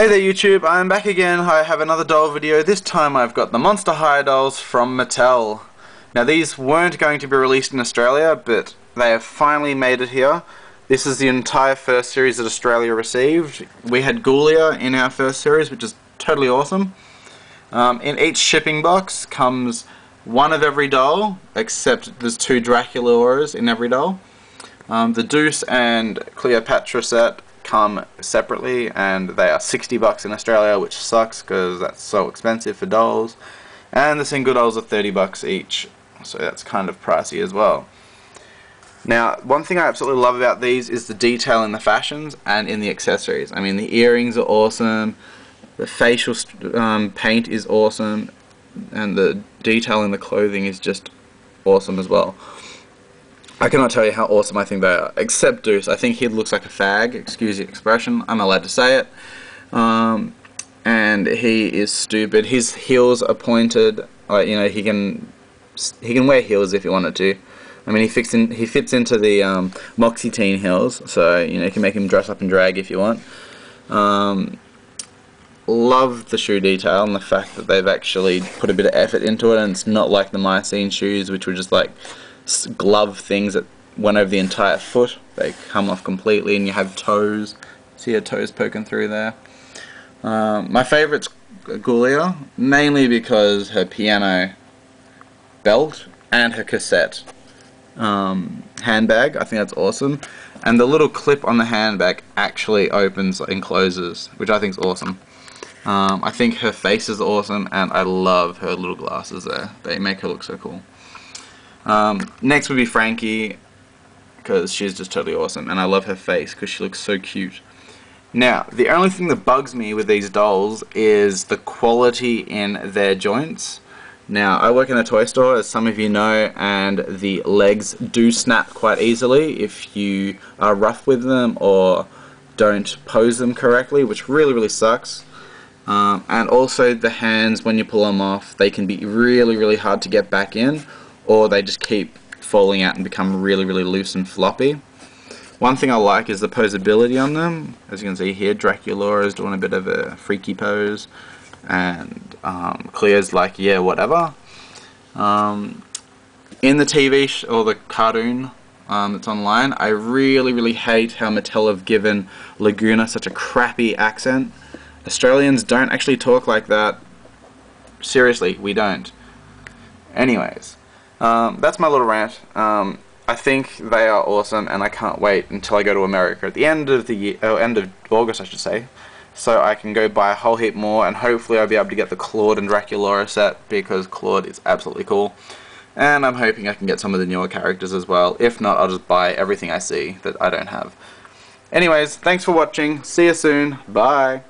Hey there YouTube, I'm back again. I have another doll video. This time I've got the Monster High dolls from Mattel. Now these weren't going to be released in Australia, but they have finally made it here. This is the entire first series that Australia received. We had Ghoulia in our first series, which is totally awesome. Um, in each shipping box comes one of every doll, except there's two Draculauras in every doll. Um, the Deuce and Cleopatra set come separately and they are 60 bucks in Australia which sucks because that's so expensive for dolls. And the single dolls are 30 bucks each so that's kind of pricey as well. Now one thing I absolutely love about these is the detail in the fashions and in the accessories. I mean the earrings are awesome the facial um, paint is awesome and the detail in the clothing is just awesome as well I cannot tell you how awesome I think they are. Except Deuce. I think he looks like a fag. Excuse the expression. I'm allowed to say it. Um, and he is stupid. His heels are pointed. Like, you know, he can he can wear heels if he wanted to. I mean, he fits in. He fits into the um, Moxie Teenz heels, so you know you can make him dress up and drag if you want. Um, love the shoe detail and the fact that they've actually put a bit of effort into it, and it's not like the My Scene shoes, which were just like glove things that went over the entire foot. They come off completely and you have toes. See your toes poking through there. Um, my favourite's Ghoulia, mainly because her piano belt and her cassette um, handbag. I think that's awesome. And the little clip on the handbag actually opens and closes, which I think is awesome. Um, I think her face is awesome, and I love her little glasses there. They make her look so cool. Um, next would be Frankie, because she's just totally awesome, and I love her face because she looks so cute. Now, the only thing that bugs me with these dolls is the quality in their joints. Now, I work in a toy store, as some of you know, and the legs do snap quite easily if you are rough with them or don't pose them correctly, which really, really sucks. Um, and also the hands, when you pull them off, they can be really, really hard to get back in or they just keep falling out and become really, really loose and floppy. One thing I like is the posability on them. As you can see here, Draculaura is doing a bit of a freaky pose, and um, Cleo's like, yeah, whatever. Um, in the TV or the cartoon um, that's online, I really, really hate how Mattel have given Lagoona such a crappy accent. Australians don't actually talk like that. Seriously, we don't. Anyways, um, that's my little rant. Um, I think they are awesome, and I can't wait until I go to America at the end of the year, oh, end of August, I should say, so I can go buy a whole heap more, and hopefully I'll be able to get the Clawd and Draculaura set because Clawd is absolutely cool. And I'm hoping I can get some of the newer characters as well. If not, I'll just buy everything I see that I don't have. Anyways, thanks for watching. See you soon. Bye.